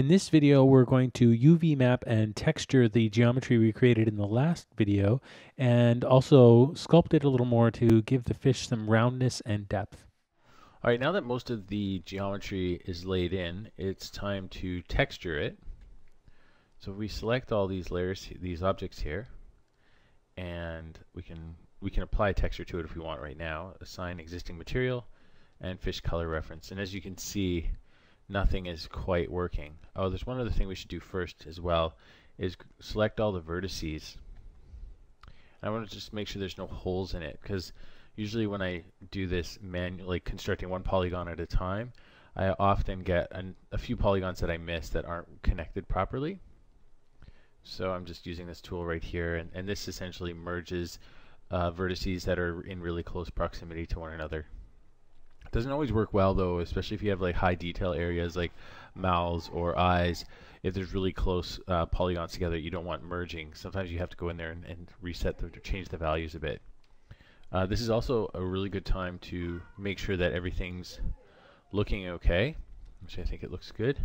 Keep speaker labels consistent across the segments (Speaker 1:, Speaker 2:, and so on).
Speaker 1: In this video, we're going to UV map and texture the geometry we created in the last video, and also sculpt it a little more to give the fish some roundness and depth.
Speaker 2: All right, now that most of the geometry is laid in, it's time to texture it. So we select all these layers, these objects here, and we can we can apply texture to it if we want right now. Assign existing material and fish color reference. And as you can see, nothing is quite working. Oh, there's one other thing we should do first as well, is select all the vertices. I want to just make sure there's no holes in it, because usually when I do this manually, constructing one polygon at a time, I often get an, a few polygons that I miss that aren't connected properly. So I'm just using this tool right here, and, and this essentially merges uh, vertices that are in really close proximity to one another. Doesn't always work well though, especially if you have like high detail areas like mouths or eyes. If there's really close uh, polygons together, you don't want merging. Sometimes you have to go in there and, and reset them to change the values a bit. Uh, this is also a really good time to make sure that everything's looking okay, which I think it looks good.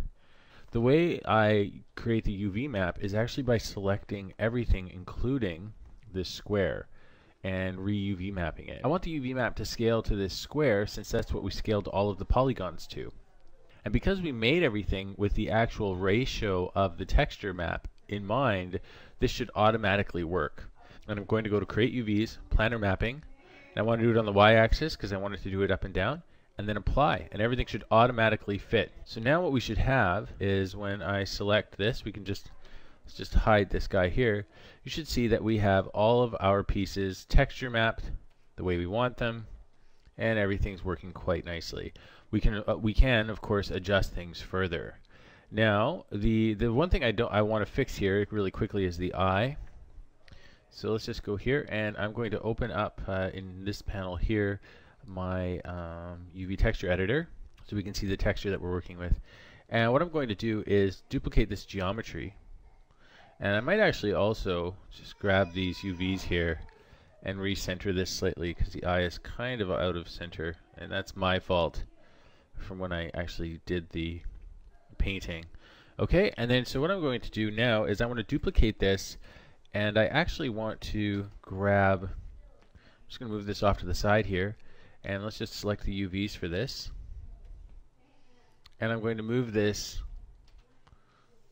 Speaker 2: The way I create the UV map is actually by selecting everything including this square and re-UV mapping it. I want the UV map to scale to this square since that's what we scaled all of the polygons to. And because we made everything with the actual ratio of the texture map in mind, this should automatically work. And I'm going to go to create UVs, planar mapping, and I want to do it on the y-axis because I wanted to do it up and down, and then apply, and everything should automatically fit. So now what we should have is when I select this, we can just let's just hide this guy here, you should see that we have all of our pieces texture mapped the way we want them and everything's working quite nicely. We can uh, we can of course adjust things further. Now the the one thing I don't I want to fix here really quickly is the eye. So let's just go here and I'm going to open up uh, in this panel here my um, UV texture editor so we can see the texture that we're working with. And what I'm going to do is duplicate this geometry and I might actually also just grab these UVs here and recenter this slightly because the eye is kind of out of center and that's my fault from when I actually did the painting. Okay, and then so what I'm going to do now is I want to duplicate this and I actually want to grab, I'm just going to move this off to the side here and let's just select the UVs for this. And I'm going to move this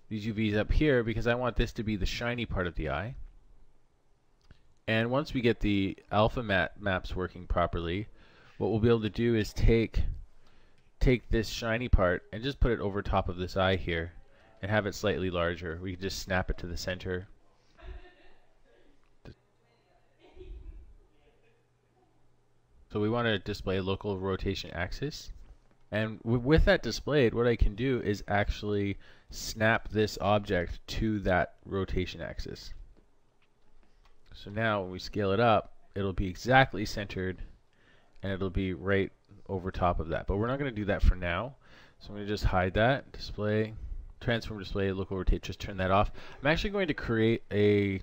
Speaker 2: these UVs up here because I want this to be the shiny part of the eye. And once we get the alpha mat maps working properly, what we'll be able to do is take take this shiny part and just put it over top of this eye here and have it slightly larger. We can just snap it to the center. So we want to display local rotation axis. And with that displayed, what I can do is actually snap this object to that rotation axis. So now when we scale it up, it'll be exactly centered and it'll be right over top of that. But we're not going to do that for now. So I'm going to just hide that, display, transform display, local rotate, just turn that off. I'm actually going to create a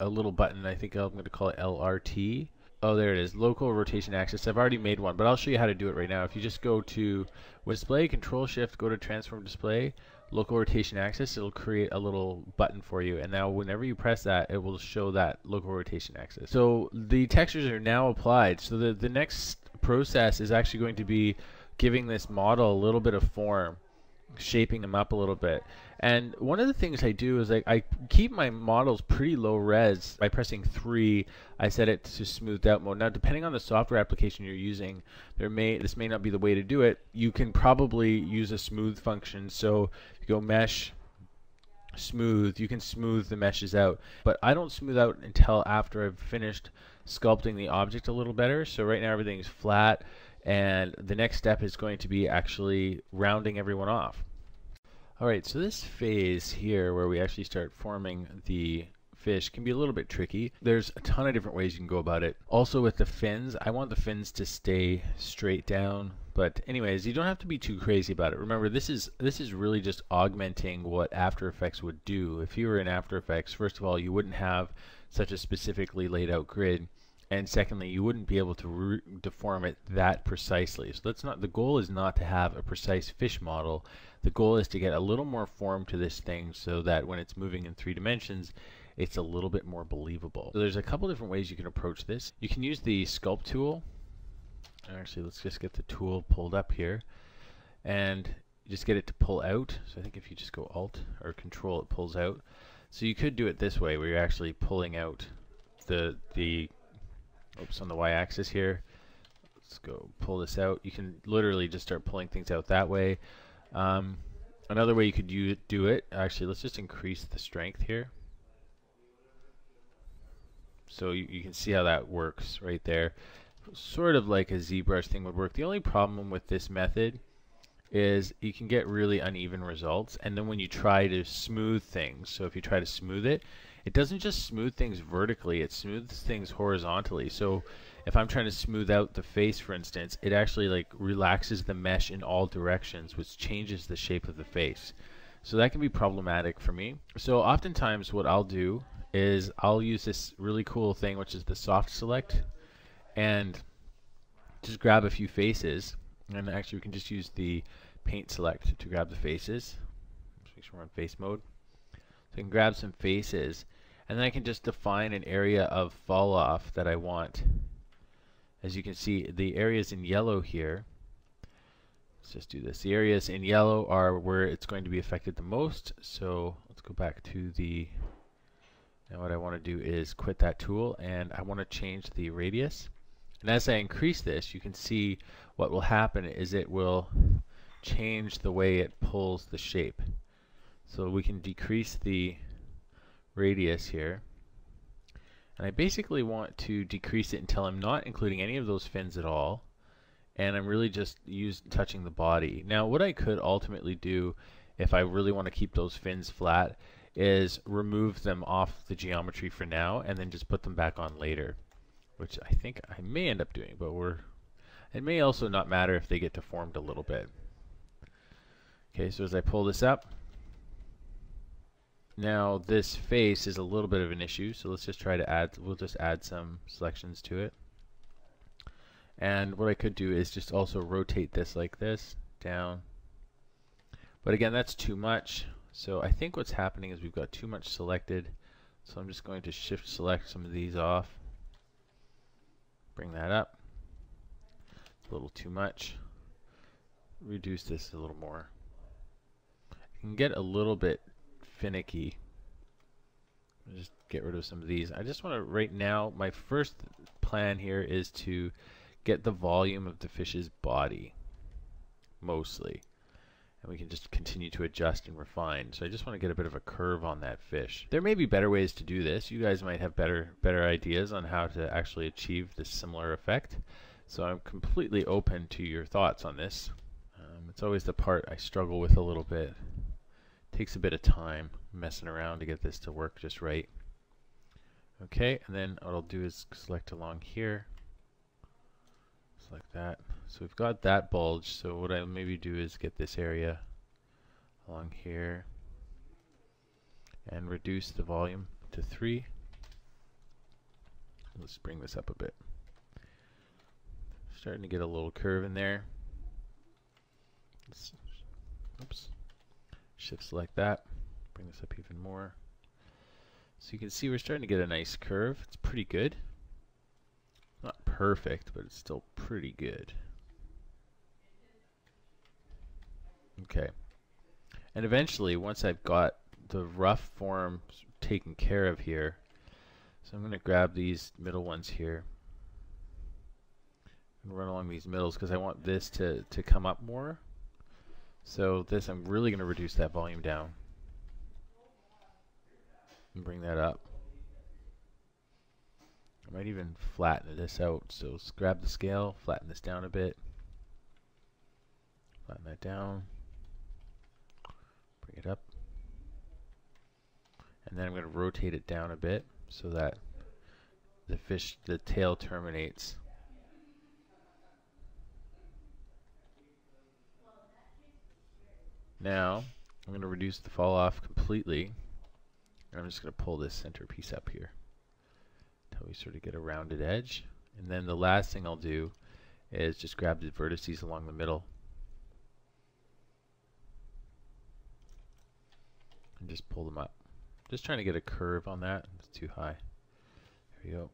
Speaker 2: a little button, I think I'm going to call it LRT Oh, there it is. Local rotation axis. I've already made one, but I'll show you how to do it right now. If you just go to display, control shift, go to transform display, local rotation axis, it'll create a little button for you. And now whenever you press that, it will show that local rotation axis. So the textures are now applied. So the, the next process is actually going to be giving this model a little bit of form shaping them up a little bit. And one of the things I do is like I keep my models pretty low res. By pressing three, I set it to smoothed out mode. Now, depending on the software application you're using, there may this may not be the way to do it. You can probably use a smooth function. So you go mesh, smooth. You can smooth the meshes out, but I don't smooth out until after I've finished sculpting the object a little better. So right now everything's flat and the next step is going to be actually rounding everyone off. Alright, so this phase here where we actually start forming the fish can be a little bit tricky. There's a ton of different ways you can go about it. Also with the fins, I want the fins to stay straight down. But anyways, you don't have to be too crazy about it. Remember, this is this is really just augmenting what After Effects would do. If you were in After Effects, first of all, you wouldn't have such a specifically laid out grid and secondly, you wouldn't be able to deform it that precisely. So that's not the goal is not to have a precise fish model. The goal is to get a little more form to this thing so that when it's moving in three dimensions, it's a little bit more believable. So there's a couple different ways you can approach this. You can use the sculpt tool. Actually, let's just get the tool pulled up here. And just get it to pull out. So I think if you just go Alt or Control, it pulls out. So you could do it this way, where you're actually pulling out the the oops on the y-axis here. Let's go pull this out. You can literally just start pulling things out that way. Um, another way you could do it, actually, let's just increase the strength here. So you, you can see how that works right there. Sort of like a ZBrush thing would work. The only problem with this method is you can get really uneven results and then when you try to smooth things so if you try to smooth it it doesn't just smooth things vertically it smooths things horizontally. So if I'm trying to smooth out the face for instance it actually like relaxes the mesh in all directions which changes the shape of the face. So that can be problematic for me. So oftentimes what I'll do is I'll use this really cool thing which is the soft select and just grab a few faces. And actually we can just use the paint select to grab the faces. Just make sure we're on face mode. So I can grab some faces and then I can just define an area of fall off that I want as you can see the areas in yellow here let's just do this the areas in yellow are where it's going to be affected the most so let's go back to the and what I want to do is quit that tool and I want to change the radius. And as I increase this, you can see what will happen is it will change the way it pulls the shape. So we can decrease the radius here. And I basically want to decrease it until I'm not including any of those fins at all. And I'm really just use, touching the body. Now what I could ultimately do if I really want to keep those fins flat is remove them off the geometry for now and then just put them back on later which I think I may end up doing but we're it may also not matter if they get deformed a little bit okay so as I pull this up now this face is a little bit of an issue so let's just try to add we'll just add some selections to it and what I could do is just also rotate this like this down but again that's too much so I think what's happening is we've got too much selected. So I'm just going to shift select some of these off. Bring that up. It's a little too much. Reduce this a little more. I can get a little bit finicky. Just get rid of some of these. I just want to, right now, my first plan here is to get the volume of the fish's body, mostly and we can just continue to adjust and refine. So I just want to get a bit of a curve on that fish. There may be better ways to do this. You guys might have better better ideas on how to actually achieve this similar effect. So I'm completely open to your thoughts on this. Um, it's always the part I struggle with a little bit. Takes a bit of time messing around to get this to work just right. Okay, and then what I'll do is select along here. Select that. So we've got that bulge. So what I'll maybe do is get this area along here and reduce the volume to 3. Let's bring this up a bit. Starting to get a little curve in there. Oops. Shift select that. Bring this up even more. So you can see we're starting to get a nice curve. It's pretty good. Not perfect, but it's still pretty good. Okay. And eventually, once I've got the rough form taken care of here, so I'm going to grab these middle ones here and run along these middles because I want this to, to come up more. So this, I'm really going to reduce that volume down and bring that up. I might even flatten this out. So let's grab the scale, flatten this down a bit, flatten that down. Bring it up. And then I'm going to rotate it down a bit so that the fish, the tail terminates. Now, I'm going to reduce the fall off completely. And I'm just going to pull this center piece up here until we sort of get a rounded edge. And then the last thing I'll do is just grab the vertices along the middle and just pull them up. Just trying to get a curve on that. It's too high. There we go.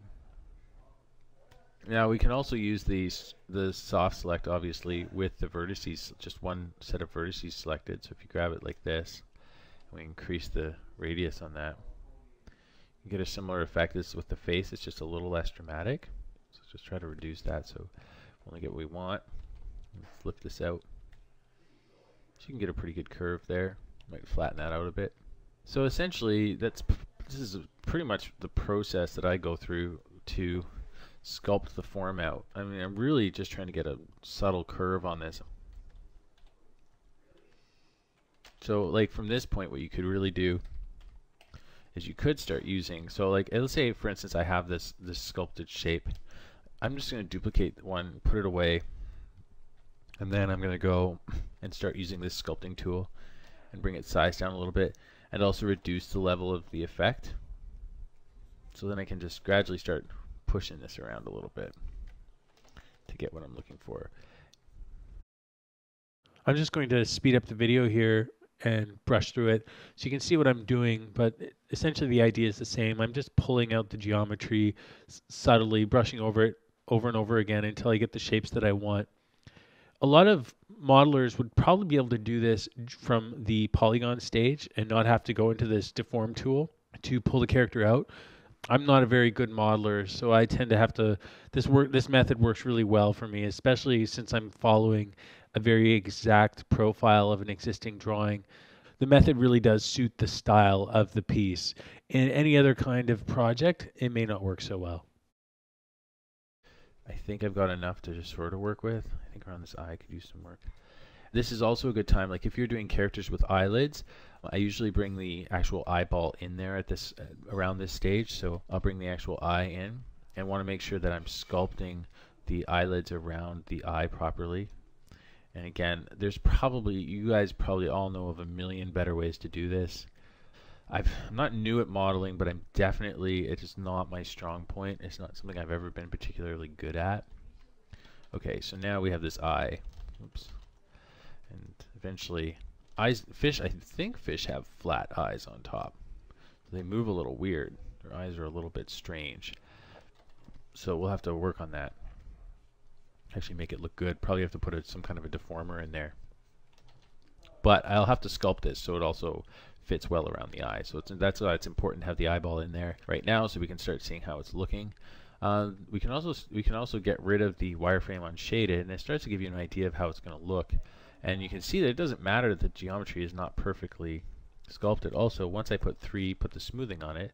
Speaker 2: Now we can also use these the soft select obviously with the vertices, just one set of vertices selected. So if you grab it like this, we increase the radius on that, you get a similar effect as with the face. It's just a little less dramatic. So just try to reduce that so we only get what we want. Flip this out. So you can get a pretty good curve there. Might flatten that out a bit. So essentially, that's this is pretty much the process that I go through to sculpt the form out. I mean, I'm really just trying to get a subtle curve on this. So like from this point, what you could really do is you could start using, so like uh, let's say for instance I have this, this sculpted shape. I'm just going to duplicate one, put it away, and then I'm going to go and start using this sculpting tool and bring its size down a little bit and also reduce the level of the effect. So then I can just gradually start pushing this around a little bit to get what I'm looking for.
Speaker 1: I'm just going to speed up the video here and brush through it so you can see what I'm doing but essentially the idea is the same I'm just pulling out the geometry subtly brushing over it over and over again until I get the shapes that I want a lot of modelers would probably be able to do this from the polygon stage and not have to go into this deform tool to pull the character out. I'm not a very good modeler, so I tend to have to this work this method works really well for me, especially since I'm following a very exact profile of an existing drawing. The method really does suit the style of the piece. In any other kind of project, it may not work so well.
Speaker 2: I think I've got enough to just sort of work with. I think around this eye I could use some work. This is also a good time, like if you're doing characters with eyelids, I usually bring the actual eyeball in there at this uh, around this stage. So I'll bring the actual eye in and want to make sure that I'm sculpting the eyelids around the eye properly. And again, there's probably, you guys probably all know of a million better ways to do this. I've, I'm not new at modeling, but I'm definitely, it is not my strong point. It's not something I've ever been particularly good at. Okay, so now we have this eye. Oops. And eventually, eyes, fish, I think fish have flat eyes on top. They move a little weird. Their eyes are a little bit strange. So we'll have to work on that. Actually make it look good. Probably have to put a, some kind of a deformer in there. But I'll have to sculpt this so it also fits well around the eye. So that's why it's important to have the eyeball in there right now so we can start seeing how it's looking. Uh, we can also we can also get rid of the wireframe unshaded and it starts to give you an idea of how it's going to look. And you can see that it doesn't matter that the geometry is not perfectly sculpted. Also, once I put 3, put the smoothing on it,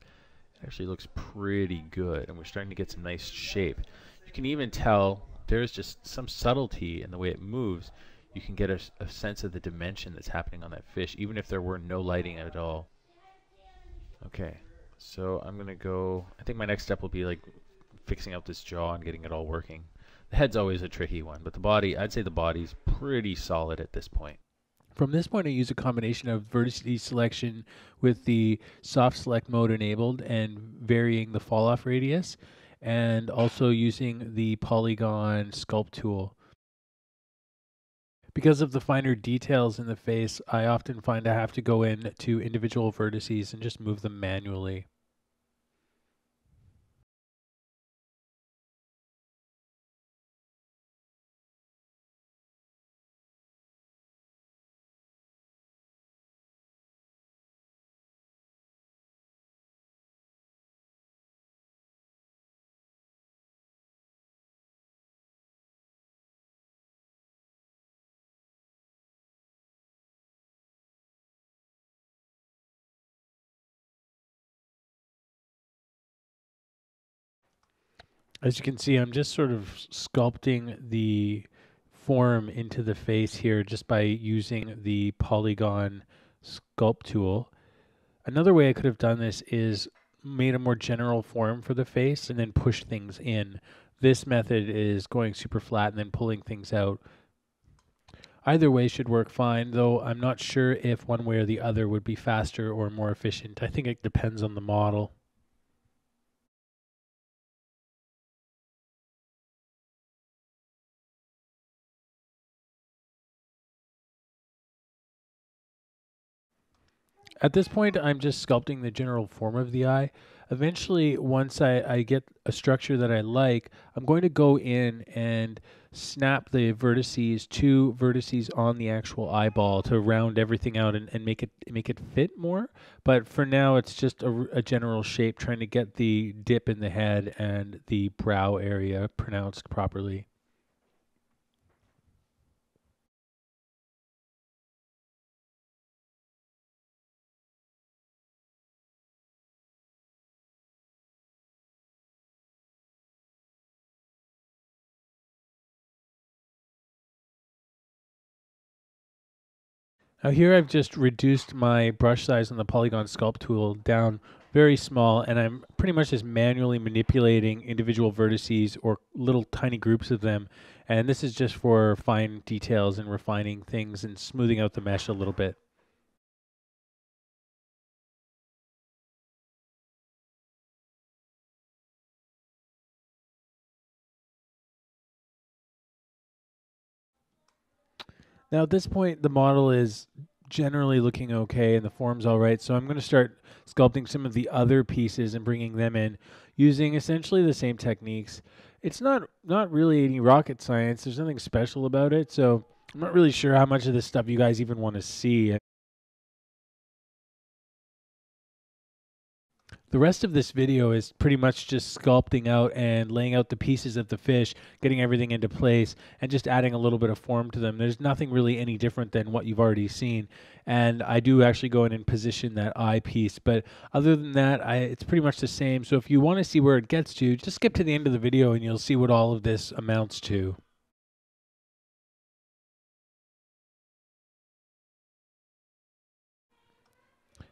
Speaker 2: it actually looks pretty good and we're starting to get some nice shape. You can even tell there's just some subtlety in the way it moves you can get a, a sense of the dimension that's happening on that fish, even if there were no lighting at all. Okay, so I'm gonna go, I think my next step will be like fixing up this jaw and getting it all working. The head's always a tricky one, but the body, I'd say the body's pretty solid at this point.
Speaker 1: From this point, I use a combination of vertice selection with the soft select mode enabled and varying the fall off radius, and also using the polygon sculpt tool. Because of the finer details in the face, I often find I have to go in to individual vertices and just move them manually. As you can see, I'm just sort of sculpting the form into the face here just by using the polygon sculpt tool. Another way I could have done this is made a more general form for the face and then push things in. This method is going super flat and then pulling things out. Either way should work fine, though I'm not sure if one way or the other would be faster or more efficient. I think it depends on the model. At this point, I'm just sculpting the general form of the eye. Eventually, once I, I get a structure that I like, I'm going to go in and snap the vertices to vertices on the actual eyeball to round everything out and, and make it make it fit more. But for now, it's just a, a general shape, trying to get the dip in the head and the brow area pronounced properly. Now here I've just reduced my brush size on the Polygon Sculpt tool down very small and I'm pretty much just manually manipulating individual vertices or little tiny groups of them and this is just for fine details and refining things and smoothing out the mesh a little bit. Now at this point, the model is generally looking okay and the form's all right. So I'm going to start sculpting some of the other pieces and bringing them in using essentially the same techniques. It's not not really any rocket science. There's nothing special about it. So I'm not really sure how much of this stuff you guys even want to see. The rest of this video is pretty much just sculpting out and laying out the pieces of the fish, getting everything into place, and just adding a little bit of form to them. There's nothing really any different than what you've already seen. And I do actually go in and position that eye piece. But other than that, I, it's pretty much the same. So if you want to see where it gets to, just skip to the end of the video and you'll see what all of this amounts to.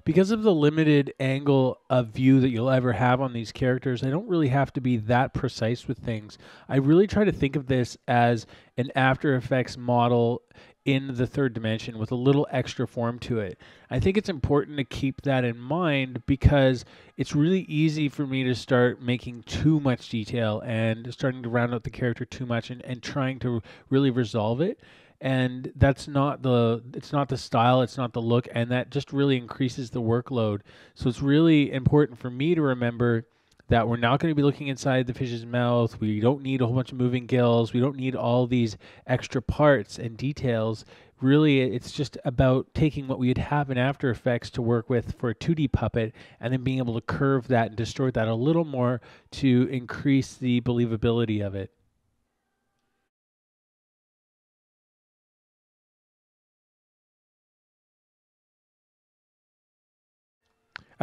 Speaker 1: Because of the limited angle of view that you'll ever have on these characters, I don't really have to be that precise with things. I really try to think of this as an After Effects model in the third dimension with a little extra form to it. I think it's important to keep that in mind because it's really easy for me to start making too much detail and starting to round out the character too much and, and trying to really resolve it and that's not the it's not the style it's not the look and that just really increases the workload. So it's really important for me to remember that we're not going to be looking inside the fish's mouth we don't need a whole bunch of moving gills we don't need all these extra parts and details. Really it's just about taking what we'd have in after effects to work with for a 2d puppet and then being able to curve that and distort that a little more to increase the believability of it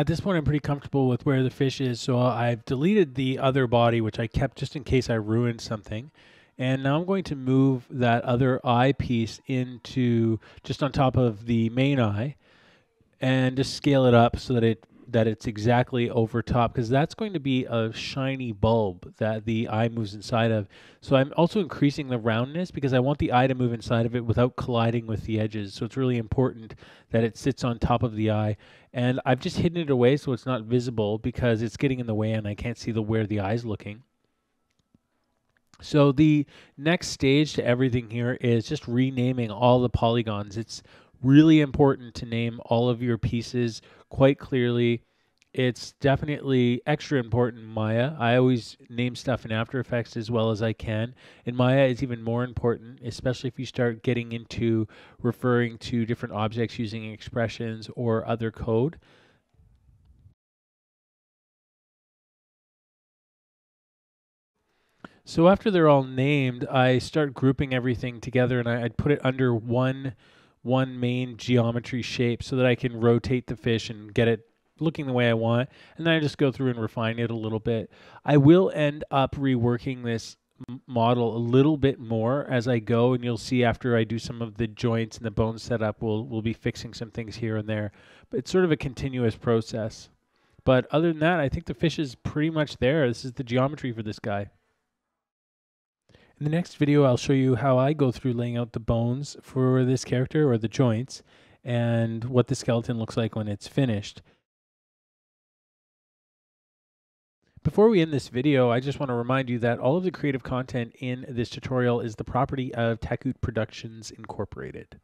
Speaker 1: At this point, I'm pretty comfortable with where the fish is, so I've deleted the other body, which I kept just in case I ruined something. And now I'm going to move that other eye piece into just on top of the main eye and just scale it up so that it that it's exactly over top because that's going to be a shiny bulb that the eye moves inside of. So I'm also increasing the roundness because I want the eye to move inside of it without colliding with the edges. So it's really important that it sits on top of the eye. And I've just hidden it away so it's not visible because it's getting in the way and I can't see the where the eye's looking. So the next stage to everything here is just renaming all the polygons. It's really important to name all of your pieces quite clearly. It's definitely extra important Maya. I always name stuff in After Effects as well as I can. In Maya, it's even more important, especially if you start getting into referring to different objects using expressions or other code. So after they're all named, I start grouping everything together and I, would put it under one one main geometry shape so that I can rotate the fish and get it looking the way I want. And then I just go through and refine it a little bit. I will end up reworking this model a little bit more as I go and you'll see after I do some of the joints and the bone setup we'll we'll be fixing some things here and there but it's sort of a continuous process but other than that I think the fish is pretty much there this is the geometry for this guy in the next video, I'll show you how I go through laying out the bones for this character or the joints and what the skeleton looks like when it's finished. Before we end this video, I just want to remind you that all of the creative content in this tutorial is the property of Taqqut Productions Incorporated.